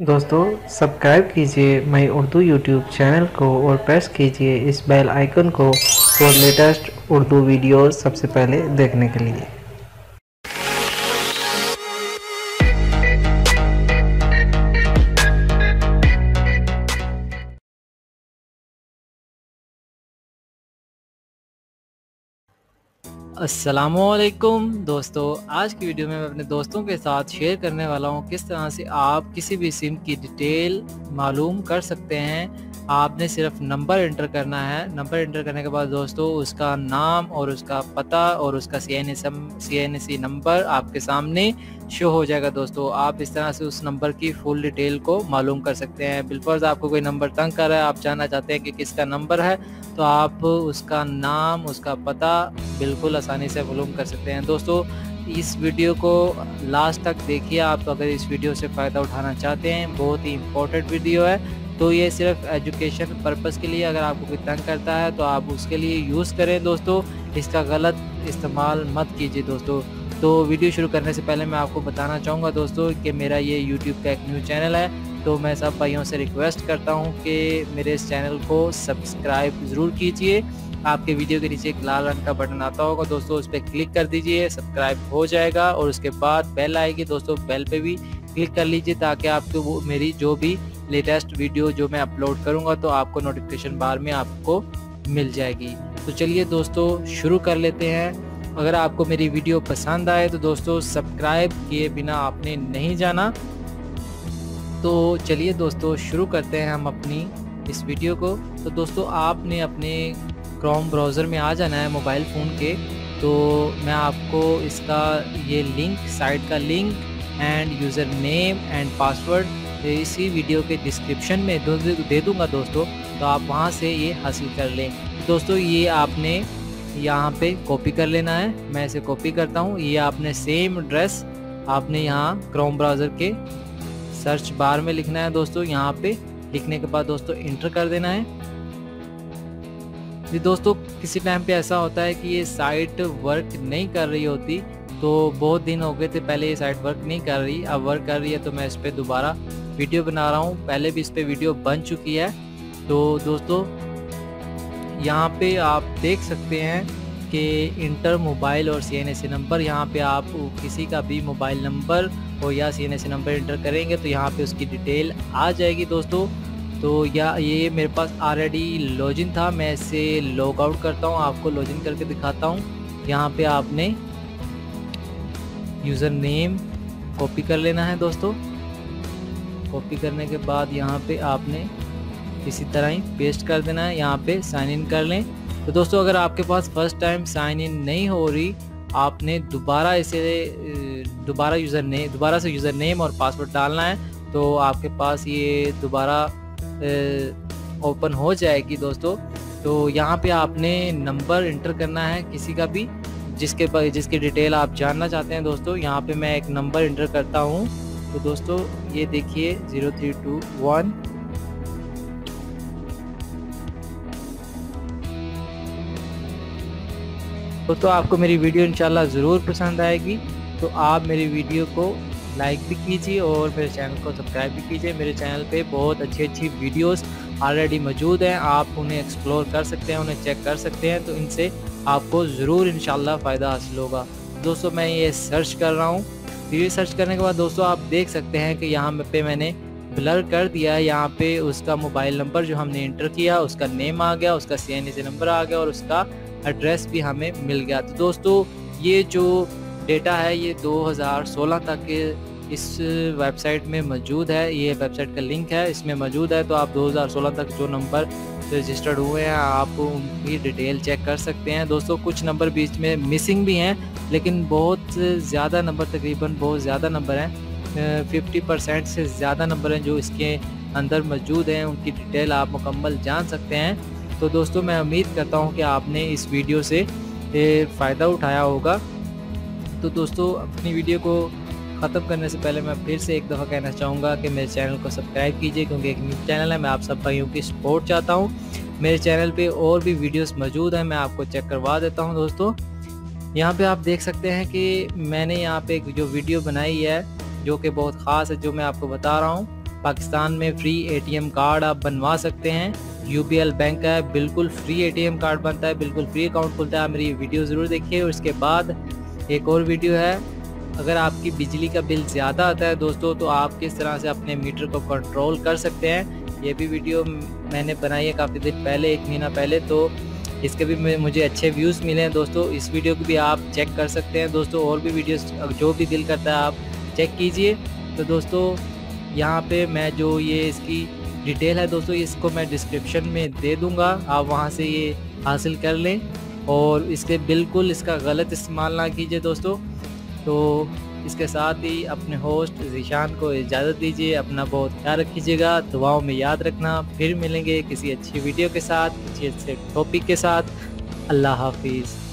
दोस्तों सब्सक्राइब कीजिए मई Urdu YouTube channel को और प्रेस कीजिए इस बेल आइकन को फॉर लेटेस्ट उर्दू वीडियो सबसे पहले देखने के लिए। असलकुम दोस्तों, आज की वीडियो में मैं अपने दोस्तों के साथ शेयर करने वाला हूँ किस तरह से आप किसी भी सिम की डिटेल मालूम कर सकते हैं। आपने सिर्फ़ नंबर एंटर करना है। नंबर एंटर करने के बाद दोस्तों, उसका नाम और उसका पता और उसका C N C N C number आपके सामने शो हो जाएगा दोस्तों। आप इस तरह से उस नंबर की फुल डिटेल को मालूम कर सकते हैं। बिलफर्ज आपको कोई नंबर तंग कर रहा है, आप जानना चाहते हैं कि किसका नंबर है तो आप उसका नाम, उसका पता बिल्कुल आसानी से मालूम कर सकते हैं। दोस्तों, इस वीडियो को लास्ट तक देखिए। आप अगर इस वीडियो से फ़ायदा उठाना चाहते हैं, बहुत ही इम्पोर्टेंट वीडियो है। तो ये सिर्फ़ एजुकेशन पर्पज़ के लिए अगर आपको कोई तंग करता है तो आप उसके लिए यूज़ करें दोस्तों। इसका गलत इस्तेमाल मत कीजिए दोस्तों। तो वीडियो शुरू करने से पहले मैं आपको बताना चाहूँगा दोस्तों कि मेरा ये यूट्यूब का एक न्यू चैनल है। तो मैं सब भाइयों से रिक्वेस्ट करता हूँ कि मेरे इस चैनल को सब्सक्राइब ज़रूर कीजिए। आपके वीडियो के नीचे एक लाल रंग का बटन आता होगा दोस्तों, उस पर क्लिक कर दीजिए सब्सक्राइब हो जाएगा। और उसके बाद बेल आएगी दोस्तों बेल पे भी क्लिक कर लीजिए ताकि आपको वो मेरी जो भी लेटेस्ट वीडियो जो मैं अपलोड करूँगा तो आपको नोटिफिकेशन बार में आपको मिल जाएगी। तो चलिए दोस्तों, शुरू कर लेते हैं। अगर आपको मेरी वीडियो पसंद आए तो दोस्तों सब्सक्राइब किए बिना आपने नहीं जाना। तो चलिए दोस्तों, शुरू करते हैं हम अपनी इस वीडियो को। तो दोस्तों, आपने अपने क्रोम ब्राउज़र में आ जाना है मोबाइल फ़ोन के। तो मैं आपको इसका ये लिंक साइट का link and user name and password इसी वीडियो के डिस्क्रिप्शन में दो दूँगा दोस्तों तो आप वहाँ से ये हासिल कर लें। दोस्तों, ये आपने यहाँ पे कॉपी कर लेना है। मैं इसे कॉपी करता हूँ। ये आपने सेम एड्रेस आपने यहाँ क्रोम ब्राउज़र के सर्च बार में लिखना है दोस्तों। यहाँ पे लिखने के बाद दोस्तों इंटर कर देना है। जी दोस्तों, किसी टाइम पे ऐसा होता है कि ये साइट वर्क नहीं कर रही होती तो बहुत दिन हो गए थे पहले ये साइट वर्क नहीं कर रही। अब वर्क कर रही है तो मैं इस पर दोबारा वीडियो बना रहा हूँ। पहले भी इस पर वीडियो बन चुकी है। तो दोस्तों, यहाँ पे आप देख सकते हैं कि इंटर मोबाइल और सी एन एस नंबर, यहाँ पे आप किसी का भी मोबाइल नंबर और या C N S number enter करेंगे तो यहाँ पे उसकी डिटेल आ जाएगी दोस्तों। तो या ये मेरे पास ऑलरेडी लॉगिन था, मैं इसे लॉग आउट करता हूँ, आपको लॉगिन करके दिखाता हूँ। यहाँ पे आपने यूज़र नेम कॉपी कर लेना है दोस्तों। कॉपी करने के बाद यहाँ पे आपने इसी तरह ही पेस्ट कर देना है। यहाँ पे साइन इन कर लें। तो दोस्तों, अगर आपके पास फ़र्स्ट टाइम साइन इन नहीं हो रही, आपने दोबारा इसे दोबारा यूज़र नेम दोबारा से यूज़र नेम और पासवर्ड डालना है तो आपके पास ये दोबारा ओपन हो जाएगी दोस्तों। तो यहाँ पे आपने नंबर इंटर करना है किसी का भी, जिसके जिसकी डिटेल आप जानना चाहते हैं दोस्तों। यहाँ पे मैं एक नंबर इंटर करता हूँ। तो दोस्तों ये देखिए ज़ीरो थ्री टू वन। तो, आपको मेरी वीडियो इंशाल्लाह ज़रूर पसंद आएगी। तो आप मेरी वीडियो को लाइक भी कीजिए और मेरे चैनल को सब्सक्राइब भी कीजिए। मेरे चैनल पे बहुत अच्छी अच्छी वीडियोस ऑलरेडी मौजूद हैं। आप उन्हें एक्सप्लोर कर सकते हैं उन्हें चेक कर सकते हैं तो इनसे आपको ज़रूर इन फ़ायदा हासिल होगा। दोस्तों मैं ये सर्च कर रहा हूँ। वीडियो सर्च करने के बाद दोस्तों आप देख सकते हैं कि यहाँ पे मैंने ब्लर कर दिया है। यहाँ पे उसका मोबाइल नंबर जो हमने इंटर किया, उसका नेम आ गया, उसका सी एन नंबर आ गया और उसका एड्रेस भी हमें मिल गया। तो दोस्तों, ये जो डेटा है, ये 2016 तक के इस वेबसाइट में मौजूद है। ये वेबसाइट का लिंक है, इसमें मौजूद है। तो आप 2016 तक जो नंबर रजिस्टर्ड हुए हैं, आप उनकी डिटेल चेक कर सकते हैं। दोस्तों, कुछ नंबर बीच में मिसिंग भी हैं, लेकिन बहुत ज़्यादा नंबर तकरीबन, बहुत ज़्यादा नंबर हैं। फिफ्टी परसेंट से ज़्यादा नंबर हैं जो इसके अंदर मौजूद हैं, उनकी डिटेल आप मुकम्मल जान सकते हैं। तो दोस्तों, मैं उम्मीद करता हूँ कि आपने इस वीडियो से फ़ायदा उठाया होगा। तो दोस्तों, अपनी वीडियो को ख़त्म करने से पहले मैं फिर से एक दफ़ा कहना चाहूँगा कि मेरे चैनल को सब्सक्राइब कीजिए, क्योंकि एक न्यूज़ चैनल है, मैं आप सब भाइयों की सपोर्ट चाहता हूँ। मेरे चैनल पे और भी वीडियोस मौजूद हैं, मैं आपको चेक करवा देता हूँ दोस्तों। यहाँ पे आप देख सकते हैं कि मैंने यहाँ पे जो वीडियो बनाई है, जो कि बहुत ख़ास है, जो मैं आपको बता रहा हूँ। पाकिस्तान में फ्री एटीएम कार्ड आप बनवा सकते हैं। यूपीएल बैंक है, बिल्कुल फ्री एटीएम कार्ड बनता है, बिल्कुल फ्री अकाउंट खुलता है। मेरी ये वीडियो ज़रूर देखिए। और इसके बाद एक और वीडियो है अगर आपकी बिजली का बिल ज़्यादा आता है दोस्तों तो आप किस तरह से अपने मीटर को कंट्रोल कर सकते हैं? ये भी वीडियो मैंने बनाई है काफ़ी दिन पहले, एक महीना पहले तो इसके भी मुझे अच्छे व्यूज़ मिले हैं दोस्तों। इस वीडियो को भी आप चेक कर सकते हैं। दोस्तों, और भी वीडियोस जो भी दिल करता है आप चेक कीजिए। तो दोस्तों, यहाँ पे मैं जो ये इसकी डिटेल है दोस्तों, इसको मैं डिस्क्रिप्शन में दे दूँगा। आप वहाँ से ये हासिल कर लें। और इसके बिल्कुल इसका गलत इस्तेमाल ना कीजिए दोस्तों। तो इसके साथ ही अपने होस्ट जीशान को इजाज़त दीजिए, अपना बहुत ख्याल रखीजिएगा दुआओं में याद रखना। फिर मिलेंगे किसी अच्छी वीडियो के साथ किसी अच्छे टॉपिक के साथ। अल्लाह हाफिज़।